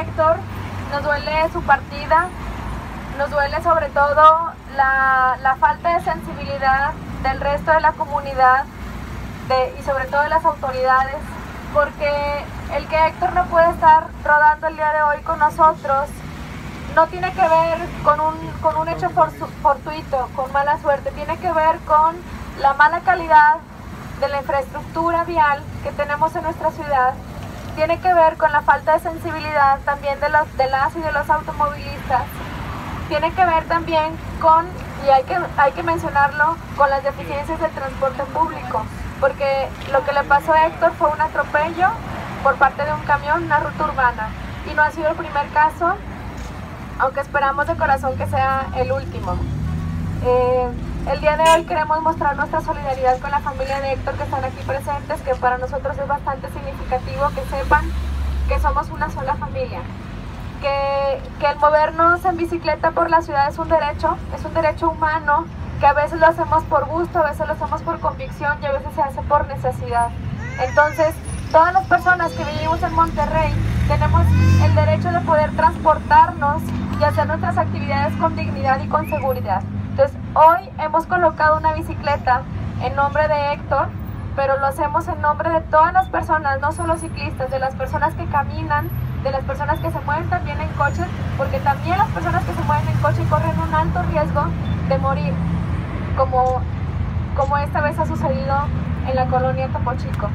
Héctor, nos duele su partida, nos duele sobre todo la, la falta de sensibilidad del resto de la comunidad y sobre todo de las autoridades, porque el que Héctor no puede estar rodando el día de hoy con nosotros no tiene que ver con un, con un hecho fortuito, con mala suerte, tiene que ver con la mala calidad de la infraestructura vial que tenemos en nuestra ciudad, tiene que ver con la falta de sensibilidad también de, los, de las y de los automovilistas, tiene que ver también con, y hay que, hay que mencionarlo, con las deficiencias del transporte público, porque lo que le pasó a Héctor fue un atropello por parte de un camión, una ruta urbana, y no ha sido el primer caso, aunque esperamos de corazón que sea el último. Eh, el día de hoy queremos mostrar nuestra solidaridad con la familia de Héctor que están aquí presentes, que para nosotros es bastante significativo que sepan que somos una sola familia. Que, que el movernos en bicicleta por la ciudad es un derecho, es un derecho humano, que a veces lo hacemos por gusto, a veces lo hacemos por convicción y a veces se hace por necesidad. Entonces, todas las personas que vivimos en Monterrey tenemos el derecho de poder transportarnos y hacer nuestras actividades con dignidad y con seguridad. Entonces, hoy hemos colocado una bicicleta en nombre de Héctor, pero lo hacemos en nombre de todas las personas, no solo ciclistas, de las personas que caminan, de las personas que se mueven también en coche, porque también las personas que se mueven en coche corren un alto riesgo de morir, como, como esta vez ha sucedido en la colonia Topo Chico.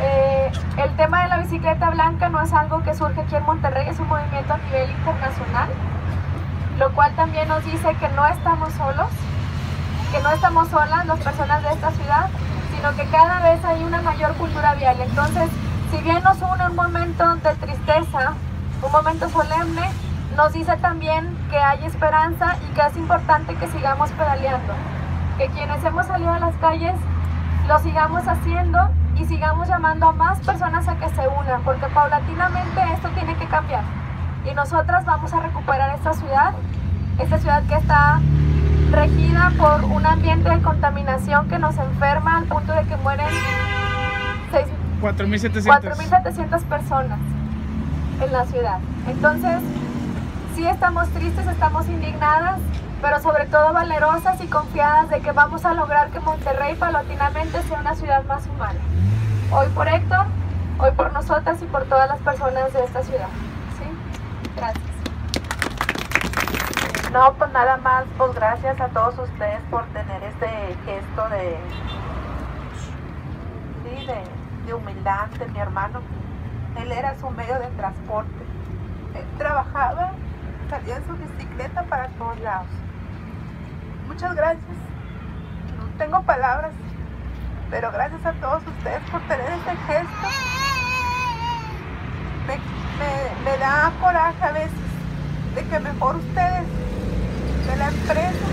Eh, el tema de la bicicleta blanca no es algo que surge aquí en Monterrey, es un movimiento a nivel internacional, lo cual también nos dice que no estamos solos, que no estamos solas las personas de esta ciudad, sino que cada vez hay una mayor cultura vial. Entonces, si bien nos une un momento de tristeza, un momento solemne, nos dice también que hay esperanza y que es importante que sigamos pedaleando, que quienes hemos salido a las calles lo sigamos haciendo y sigamos llamando a más personas a que se unan, porque paulatinamente esto tiene que cambiar. Y nosotras vamos a recuperar esta ciudad, esta ciudad que está regida por un ambiente de contaminación que nos enferma al punto de que mueren 4.700 personas en la ciudad. Entonces, sí estamos tristes, estamos indignadas, pero sobre todo valerosas y confiadas de que vamos a lograr que Monterrey paulatinamente sea una ciudad más humana. Hoy por Héctor, hoy por nosotras y por todas las personas de esta ciudad. Gracias. No, pues nada más, pues gracias a todos ustedes por tener este gesto de, sí, de, de humildad de mi hermano. Él era su medio de transporte. Él trabajaba, salía en su bicicleta para todos lados. Muchas gracias. No tengo palabras pero gracias a todos ustedes por tener este gesto. Me, da coraje a veces de que mejor ustedes de la empresa,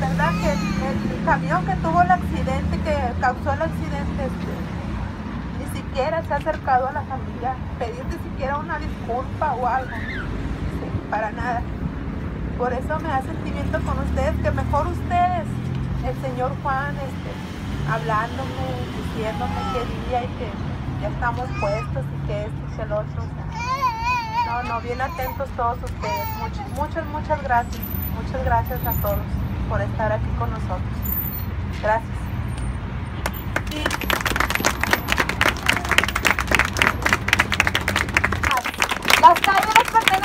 ¿verdad? Que el, camión que tuvo el accidente, que causó el accidente, este, ni siquiera se ha acercado a la familia, pedirte siquiera una disculpa o algo, para nada. Por eso me da sentimiento con ustedes, que mejor ustedes el señor Juan este, hablándome, diciéndome qué día y que ya estamos puestos y que esto el otro. no, no, bien atentos todos ustedes. Muchas, muchas, muchas gracias. Muchas gracias a todos por estar aquí con nosotros. Gracias. Las calles